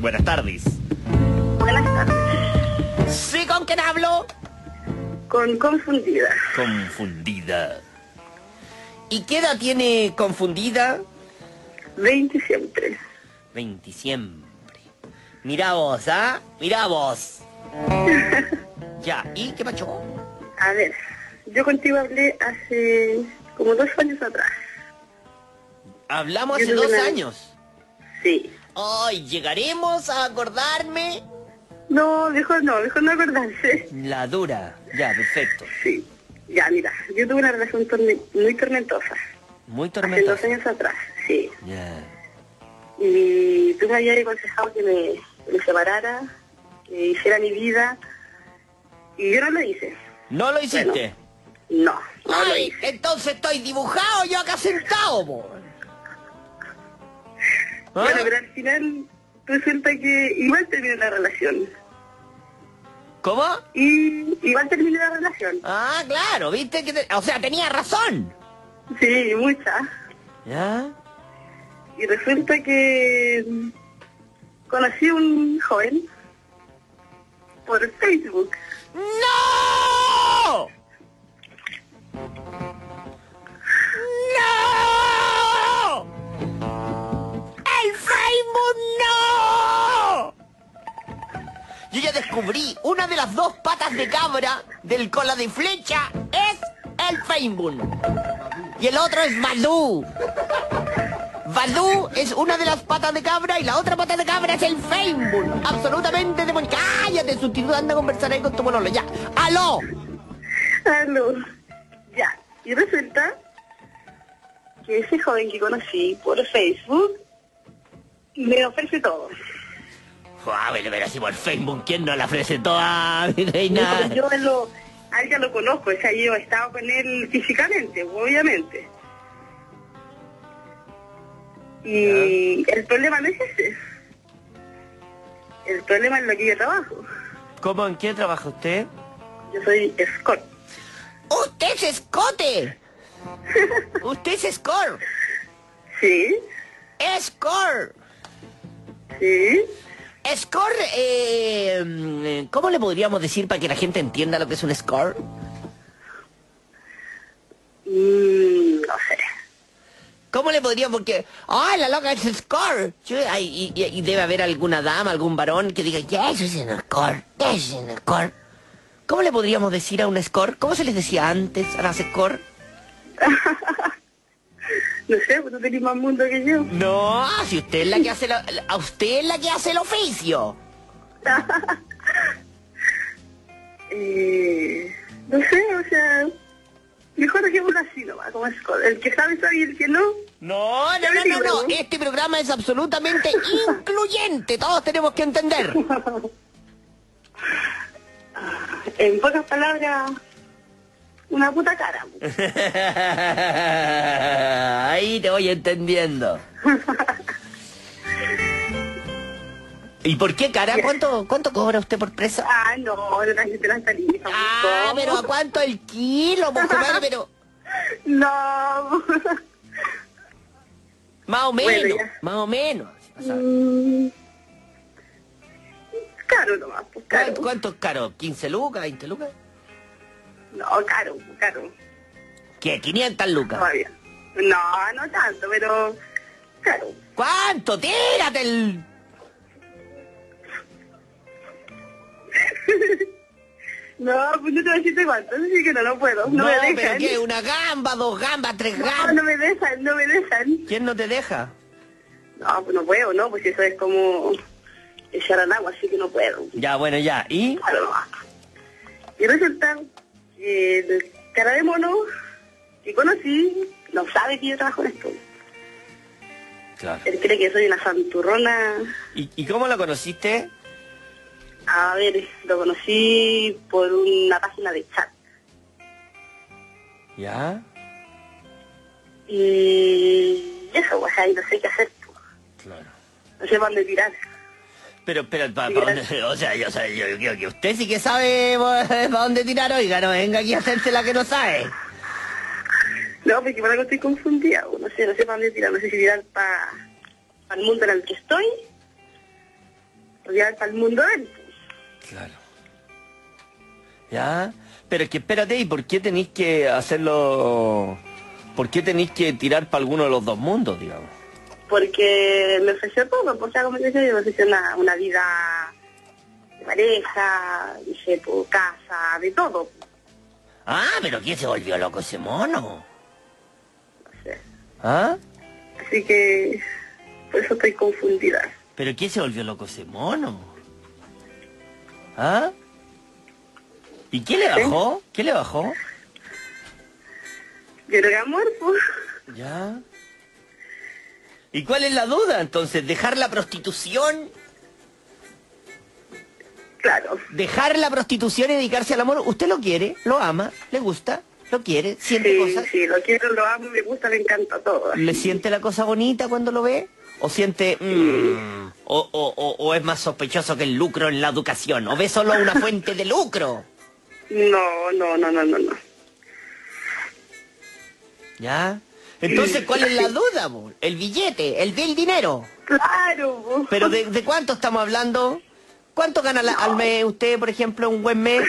Buenas tardes. Buenas tardes. ¿Sí con quién hablo? Con confundida. Confundida. ¿Y qué edad tiene confundida? 20 siempre. 20 siempre. Mira vos, ¿ah? Mira vos. ya, ¿y qué pasó? A ver, yo contigo hablé hace como dos años atrás. Hablamos Yo hace dos una- años. Sí. Ay, ¿llegaremos a acordarme? No, mejor no, mejor no acordarse. La dura. Ya, perfecto. Sí. Ya, mira, yo tuve una relación torne- muy tormentosa. Muy Hace dos tormentosa. años atrás, sí. Ya. Y tú me habías aconsejado que me, me separara, que hiciera mi vida. Y yo no lo hice. ¿No lo hiciste? No, no lo hice. entonces estoy dibujado yo acá sentado. ¿Ah? Bueno, pero al final resulta que igual terminé la relación. ¿Cómo? Y igual terminé la relación. Ah, claro, viste que... te- O sea, tenía razón. Sí, mucha. ¿Ya? Y resulta que conocí un joven por Facebook. ¡No! Yo ya descubrí, una de las dos patas de cabra del cola de flecha es el Facebook. Y el otro es Badoo. Badoo es una de las patas de cabra y la otra pata de cabra es el Facebook. Absolutamente demoníaco. Cállate, sustituto, anda a conversar ahí con tu monolo. Ya. ¡Aló! Aló. Ya. Y resulta que ese joven que conocí por Facebook me ofrece todo. Ah, pero, pero si por Facebook, ¿quién no la ofrece toda, mi No, reina? pero yo lo, a él ya lo conozco, o sea, yo he estado con él físicamente, obviamente. Y el problema no es ese. El problema es lo que yo trabajo. ¿Cómo, en qué trabaja usted? Yo soy escort. ¡Usted es escote! ¡Usted es score! Sí, ¡Score! sí. Score, eh, ¿cómo le podríamos decir para que la gente entienda lo que es un score? Mm, no sé. ¿Cómo le podríamos? Porque, ¡ay, la loca es score! Y, y- y debe haber alguna dama, algún varón que diga, ¿qué eso es un score? ¿Qué es un score? ¿Cómo le podríamos decir a un score? ¿Cómo se les decía antes a las score? No sé, pues tú tenés más mundo que yo. No, si usted es la que hace la, a usted es la que hace el oficio. Eh, no sé, o sea, mejor dejémoslo así nomás, como escort. El que sabe sabe y el que no. No, no, no, no, no. Este programa es absolutamente incluyente. Todos tenemos que entender. En pocas palabras, una puta cara. Ahí te voy entendiendo. ¿Y por qué cara? ¿Cuánto, cuánto cobra usted por presa? Ah, no, las tarifas. Ah, pero ¿a cuánto el kilo? Pero No. más o menos, más o menos. Mm, Caro nomás, pues caro. ¿cuánto, cuánto es caro? ¿15 lucas, 20 lucas? No, caro, caro. ¿Qué? 500 lucas. Todavía. No, no tanto, pero caro. ¿Cuánto? Tírate el... No, pues no te voy a decirte cuánto, así que no lo puedo. No, No, me pero dejan. ¿qué? ¿Una gamba, dos gambas, tres No, gambas? no me dejan, no me dejan. ¿Quién no te deja? No, pues no puedo, ¿no? Pues eso es como echar al agua, así que no puedo. Ya, bueno, ya. ¿Y? Claro, no. Y resulta el cara de mono que conocí no sabe que yo trabajo en esto. Claro. Él cree que soy una santurrona. ¿Y, y cómo lo conociste? A ver, lo conocí por una página de chat. ¿Ya? Y eso, pues ahí no sé qué hacer. pues. Claro. No sé para dónde tirar. Pero, pero, ¿para dónde? O sea, yo, o sea, yo creo que usted sí que sabe para dónde tirar, oiga, no venga aquí a hacerse la que no sabe. No, porque por algo estoy confundida. pues, No sé, no sé para dónde tirar. No sé si tirar para el mundo en el que estoy ya para el mundo de él. Claro. ¿Ya? Pero es que espérate, ¿y por qué tenéis que hacerlo? ¿Por qué tenéis que tirar para alguno de los dos mundos, digamos? Porque me ofreció todo, pues, sea, como te decía, me ofreció una, una vida de pareja, dije, pues, casa, de todo. Ah, pero ¿quién se volvió loco ese mono? No sé. ¿Ah? Así que por eso estoy confundida. ¿Pero quién se volvió loco ese mono? ¿Ah? ¿Y qué le bajó? ¿Qué le bajó? Yo creo que amor, pues. Ya. ¿Y cuál es la duda entonces? ¿Dejar la prostitución? Claro. ¿Dejar la prostitución y dedicarse al amor? ¿Usted lo quiere? ¿Lo ama? ¿Le gusta? ¿Lo quiere? ¿Siente Sí, cosas? sí, lo quiero, lo amo, me gusta, me encanta todo. ¿Le siente la cosa bonita cuando lo ve? ¿O siente... mm, o, o- o- o es más sospechoso que el lucro en la educación? ¿O ve solo una fuente de lucro? No, no, no, no, no, no. ¿Ya? Entonces, ¿cuál es la duda, bo? El billete, el el dinero. Claro, pues. ¿Pero de, de cuánto estamos hablando? ¿Cuánto gana la- al mes usted, por ejemplo, un buen mes?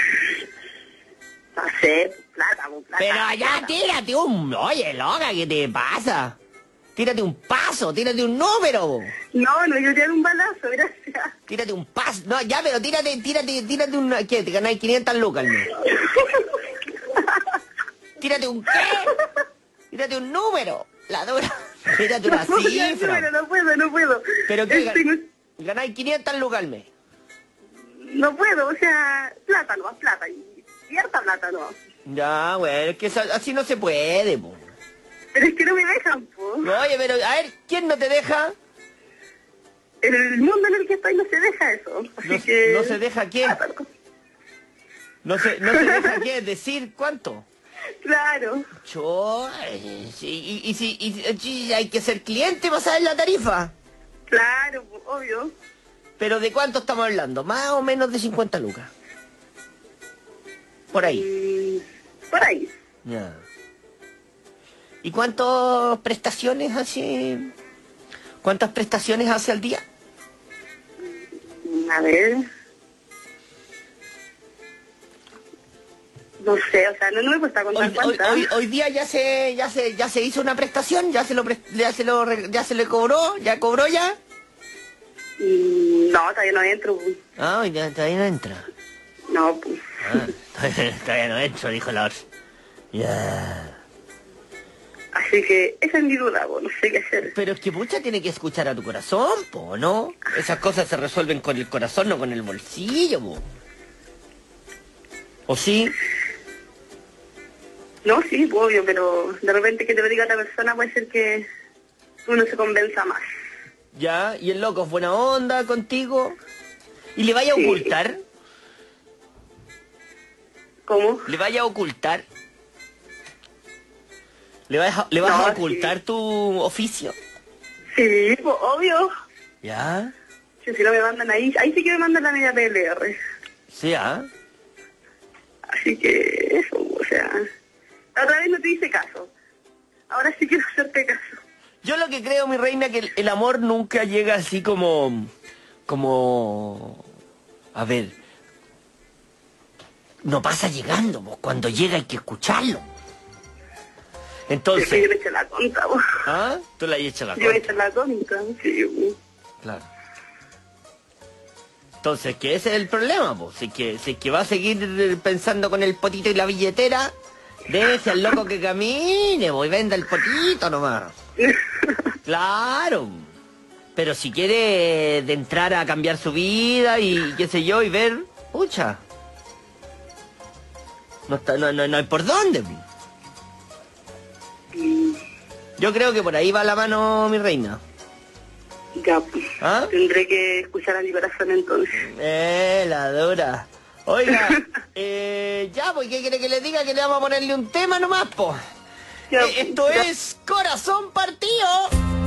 No sé, plata, pues, plata. Pero allá plata. tírate un... Oye, loca, ¿qué te pasa? Tírate un paso, tírate un número. bo. No, no, yo quiero un balazo, gracias. Tírate un paso. No, ya, pero tírate, tírate, tírate un... ¿Qué? ¿Te ganáis 500 lucas al mes? Tírate un qué? Tírate un número. La dura. Tírate una No, cifra. no puedo, no puedo. ¿Pero qué? Este, no, Ganáis 500 lucas al mes. no puedo, o sea, plata no, plata. Harta plata no. Ya, bueno, es que así no se puede, po. Pero es que no me dejan, pues. Oye, pero a ver, ¿quién no te deja? En el mundo en el que estoy no se deja eso. Así No, que... no se deja quién. Plata, no. No se, no se deja qué, decir cuánto. Claro. Yo, sí, y, y si y, hay que ser cliente para saber la tarifa. Claro, obvio. Pero ¿de cuánto estamos hablando? ¿Más o menos de 50 lucas? Por ahí. Mm, por ahí. Ya. ¿Y cuántas prestaciones hace? ¿Cuántas prestaciones hace al día? A ver. No sé, o sea, no, no me cuesta contar Hoy, hoy, cuántas. hoy- hoy día ya se, ya se, ya se hizo una prestación, ya se lo, ya se lo, ya se le cobró, ya cobró ya. Mm, No, todavía no entro. pues. Ah, ya todavía no entra. No, pues. Ah, todavía, todavía no entro, dijo la. Ya. Así que esa es mi duda, pues, no sé qué hacer. Pero es que pucha tiene que escuchar a tu corazón, po, ¿no? Esas cosas se resuelven con el corazón, no con el bolsillo, po. ¿O sí? No, sí, obvio, pero de repente que te lo diga otra persona puede ser que uno se convenza más. Ya, y el loco es buena onda contigo. ¿Y le vaya a Sí. ocultar? ¿Cómo? ¿Le vaya a ocultar? ¿Le vas a, le vas No, a sí. ocultar tu oficio? Sí, pues, obvio. ¿Ya? Si, si no me mandan ahí, ahí sí que me mandan la media PLR. Sí, ¿ah? Así que eso, o sea, la otra vez no te hice caso. Ahora sí quiero hacerte caso. Yo lo que creo, mi reina, que el, el amor nunca llega así como... Como... A ver... No pasa llegando, pues, cuando llega hay que escucharlo. Entonces... yo me eché la tonta, po. ¿Ah? Tú le has hecho la Yo me contra. eché la tonta, sí. Claro. Entonces, que ese es el problema, pues. Si es que, si es que va a seguir pensando con el potito y la billetera, déjese al loco que camine, voy, venda el potito nomás. Claro. Pero si quiere de entrar a cambiar su vida y qué sé yo, y ver, pucha. No, está, no, no, no hay por dónde. Yo creo que por ahí va la mano, mi reina. ya, pues, ¿Ah? tendré que escuchar a mi corazón entonces. Eh, la dura. Oiga, eh, ya, pues, ¿qué quiere que le diga? Que le vamos a ponerle un tema nomás, po. Ya, Eh, esto ya. es Corazón Partido.